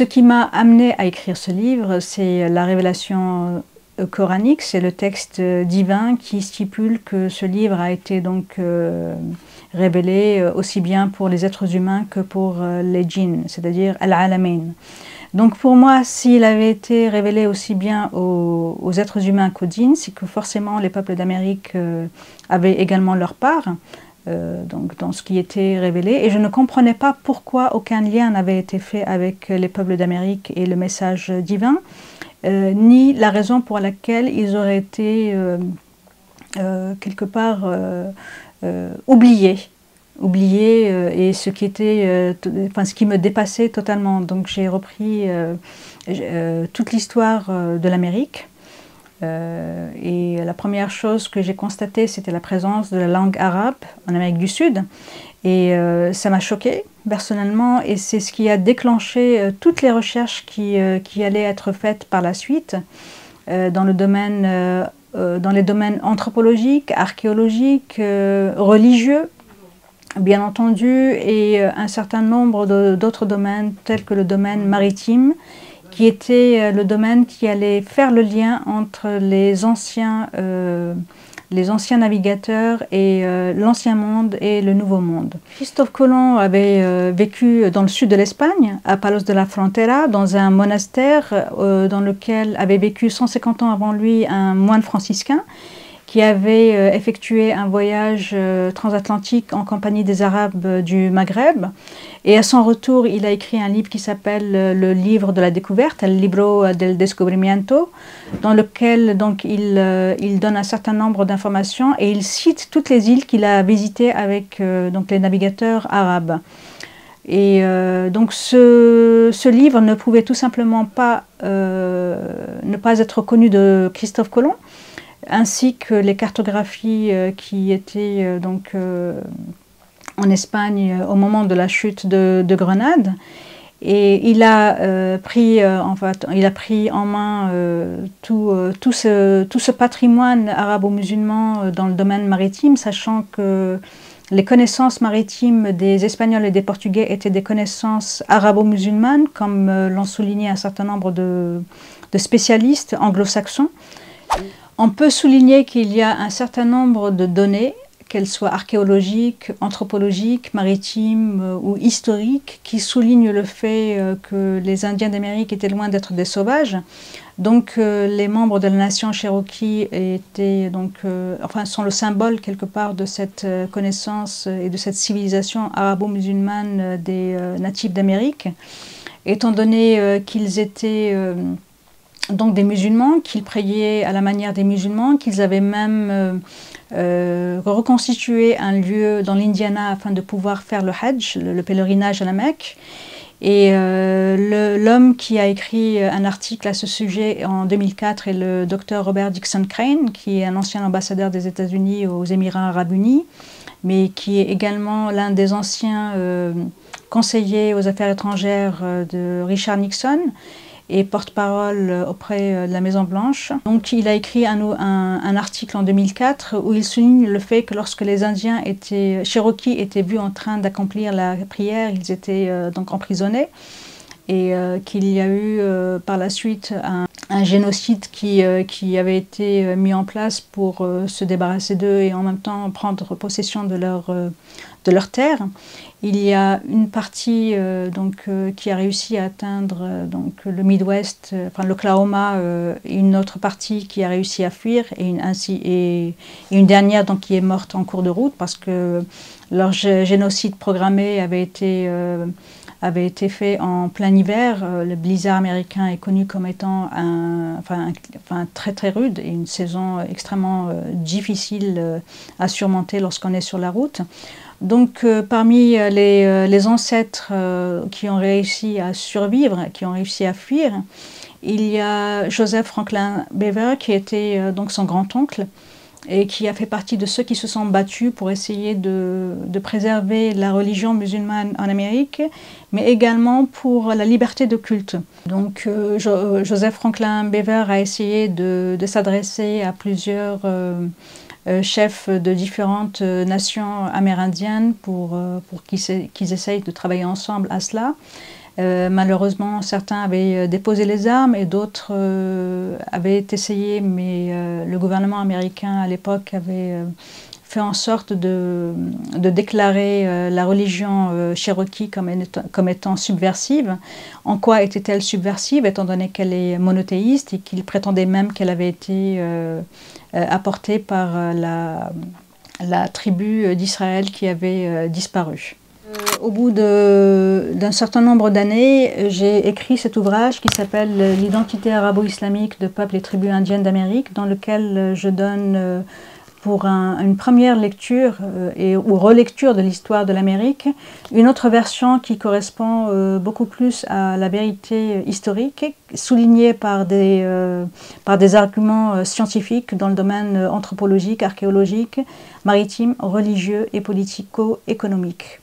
Ce qui m'a amené à écrire ce livre, c'est la révélation euh, coranique, c'est le texte divin qui stipule que ce livre a été donc euh, révélé euh, aussi bien pour les êtres humains que pour les djinns, c'est-à-dire al-alamin. Donc pour moi, s'il avait été révélé aussi bien aux, êtres humains qu'aux djinns, c'est que forcément les peuples d'Amérique avaient également leur part. Donc dans ce qui était révélé. Et je ne comprenais pas pourquoi aucun lien n'avait été fait avec les peuples d'Amérique et le message divin. Euh, ni la raison pour laquelle ils auraient été euh, euh, quelque part oubliés oubliés et ce qui était enfin ce qui me dépassait totalement donc j'ai repris toute l'histoire de l'Amérique et la première chose que j'ai constatée c'était la présence de la langue arabe en Amérique du Sud. Et ça m'a choqué personnellement, et c'est ce qui a déclenché euh, toutes les recherches qui, euh, qui, allaient être faites par la suite euh, dans, le domaine, dans les domaines anthropologiques, archéologiques, religieux, bien entendu, et un certain nombre d'autres domaines, tels que le domaine maritime, qui était le domaine qui allait faire le lien entre les anciens les anciens navigateurs et euh, l'ancien monde et le nouveau monde. Christophe Colomb avait euh, vécu dans le sud de l'Espagne, à Palos de la Frontera, dans un monastère euh, dans lequel avait vécu 150 ans avant lui un moine franciscain qui avait euh, effectué un voyage euh, transatlantique en compagnie des Arabes euh, du Maghreb. Et à son retour, il a écrit un livre qui s'appelle Le livre de la découverte, El libro del descubrimiento, dans lequel donc, il, donne un certain nombre d'informations et il cite toutes les îles qu'il a visitées avec donc, les navigateurs arabes. Et donc ce, livre ne pouvait tout simplement pas ne pas être connu de Christophe Colomb, ainsi que les cartographies euh, qui étaient euh, donc euh, en Espagne au moment de la chute de, Grenade. Et il a, pris, en il a pris en main tout, tout, ce, tout, ce, patrimoine arabo-musulman dans le domaine maritime, sachant que les connaissances maritimes des Espagnols et des Portugais étaient des connaissances arabo-musulmanes, comme l'ont souligné un certain nombre de, de spécialistes anglo-saxons. On peut souligner qu'il y a un certain nombre de données, qu'elles soient archéologiques, anthropologiques, maritimes euh, ou historiques, qui soulignent le fait euh, que les Indiens d'Amérique étaient loin d'être des sauvages. Donc euh, les membres de la nation Cherokee étaient donc, enfin, sont le symbole quelque part de cette connaissance et de cette civilisation arabo-musulmane des natifs d'Amérique, étant donné qu'ils étaient donc des musulmans, qu'ils priaient à la manière des musulmans, qu'ils avaient même euh, euh, reconstitué un lieu dans l'Indiana afin de pouvoir faire le Hajj, le, pèlerinage à la Mecque. Et euh, l'homme qui a écrit un article à ce sujet en 2004 est le docteur Robert Dixon Crane, qui est un ancien ambassadeur des États-Unis aux Émirats arabes unis, mais qui est également l'un des anciens conseillers aux affaires étrangères de Richard Nixon et porte-parole auprès euh, de la Maison-Blanche. Donc il a écrit un, article en 2004 où il souligne le fait que lorsque les Indiens étaient, Cherokee étaient vus en train d'accomplir la prière, ils étaient euh, donc emprisonnés et euh, qu'il y a eu par la suite un, un génocide qui, qui, avait été mis en place pour se débarrasser d'eux et en même temps prendre possession de leur, de leur terre. Il y a une partie euh, donc, euh, qui a réussi à atteindre euh, donc, le Midwest, enfin l'Oklahoma, une autre partie qui a réussi à fuir, et une, ainsi, et, une dernière donc, qui est morte en cours de route parce que leur génocide programmé avait été, avait été fait en plein hiver. le blizzard américain est connu comme étant un, enfin, enfin, très très rude et une saison extrêmement difficile à surmonter lorsqu'on est sur la route. Donc euh, parmi euh, euh, les, ancêtres qui ont réussi à survivre, qui ont réussi à fuir, il y a Joseph Franklin Beaver qui était donc son grand-oncle et qui a fait partie de ceux qui se sont battus pour essayer de, préserver la religion musulmane en Amérique, mais également pour la liberté de culte. Donc Joseph Franklin Beaver a essayé de, s'adresser à plusieurs chefs de différentes euh, nations amérindiennes pour, euh, pour qu'ils essayent de travailler ensemble à cela. malheureusement, certains avaient déposé les armes et d'autres avaient essayé, mais le gouvernement américain à l'époque avait fait en sorte de, déclarer euh, la religion euh, cherokee comme, comme, étant subversive. En quoi était-elle subversive, étant donné qu'elle est monothéiste et qu'il prétendait même qu'elle avait été euh, apportée par la, la tribu d'Israël qui avait disparu? Au bout d'un certain nombre d'années, j'ai écrit cet ouvrage qui s'appelle L'identité arabo-islamique de peuples et tribus indiennes d'Amérique, dans lequel je donne pour une première lecture euh, et, ou relecture de l'histoire de l'Amérique, une autre version qui correspond euh, beaucoup plus à la vérité historique, soulignée par des, euh, par des arguments scientifiques dans le domaine anthropologique, archéologique, maritime, religieux et politico-économique.